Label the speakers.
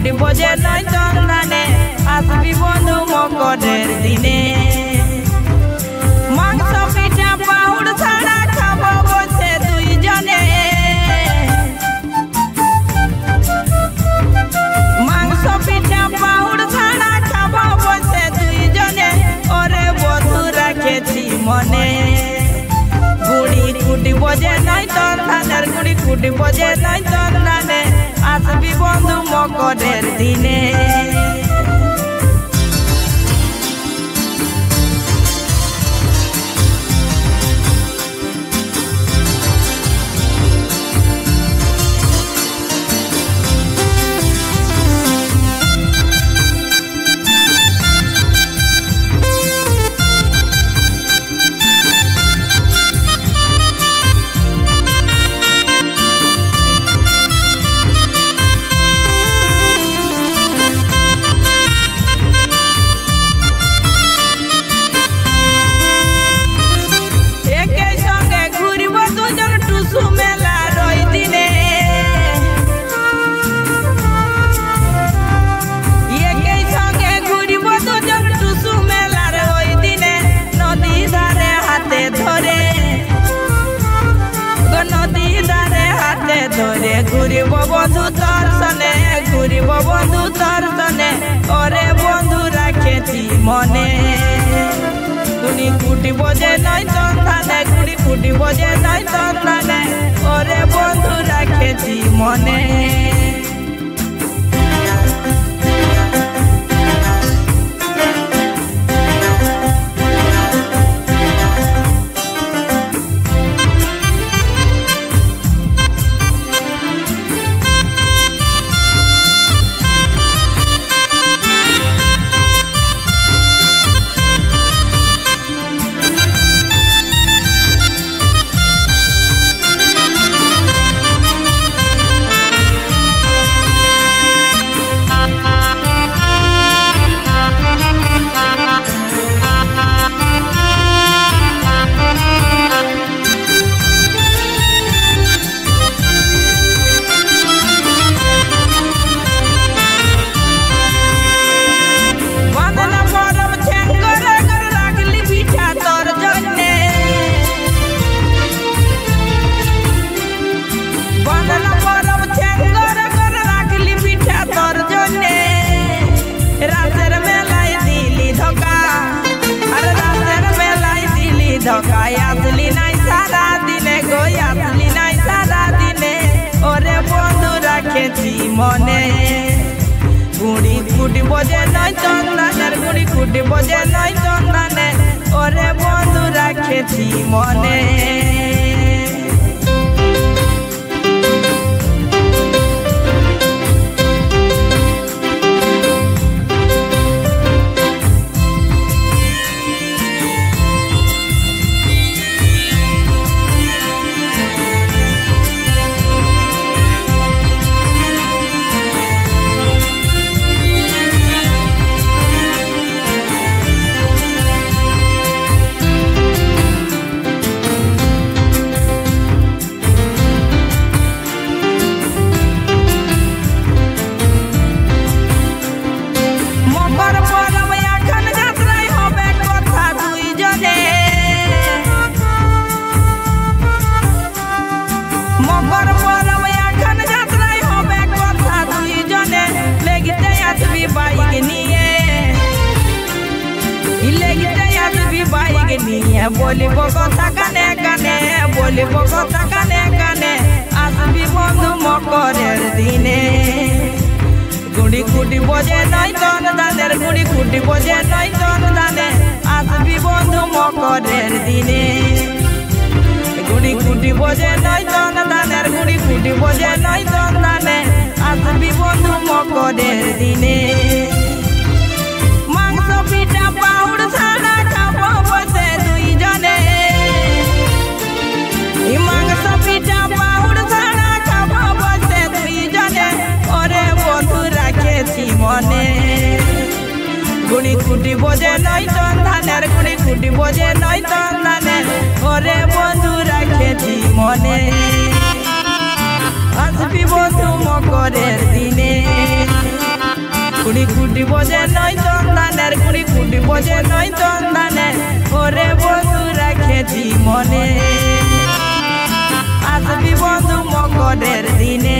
Speaker 1: কুটি বজে নয় চন্দানে, আসবি বন্ধু মকরের দিনে। মাংস, পিঠা পাউড় ছাড়া খাব বসে দুইজনে। মাংস, পিঠা পাউড় ছাড়া খাব বসে দুইজনে। ওরে বন্ধু, রাখেছি মনে। কুটি বজে নাই তোর ধানের কুড়ি, কুটি বজে নাই তোর নানে আসবি বন্ধু মকরের দিনে। বন্ধু তোর সনে ঘুরব বন্ধু তোর সনে ওরে বন্ধু রাখেছি মনে। গুড়ি কুটি বজে নাই তন্দানে গুড়ি কুটি বজে নাই তন্দানে মনে। গুড়ি কুটি বজে নয় চন্দানের, গুড়ি কুটি বজে নয় চন্দানে ওরে বন্ধুরা খেতি মনে। বলিব কথা কানে কানে বলিব কথা কানে কানে আসবি বন্ধু মকরের দিনে গুড়ি কুটি বজে নাই তন দানের গুড়ি কুটি বজে নাই তন দানে আসবি বন্ধু মকরের দিনে গুড়ি কুটি বজে নাই তন দানের গুড়ি কুটি বজে নাই তন দানে আসবি বন্ধু মকরের দিনে বোঝে নয় ধানের ওরে বন্ধু রাখেছি মনে। আসবি বন্ধু মকরের দিনে। কুটি বোঝে নয় চন্দানের কুড়ি কুটি বোঝে নয় চন্দানের ওরে বন্ধু রাখেছি মনে। আসবি বন্ধু মকরের দিনে।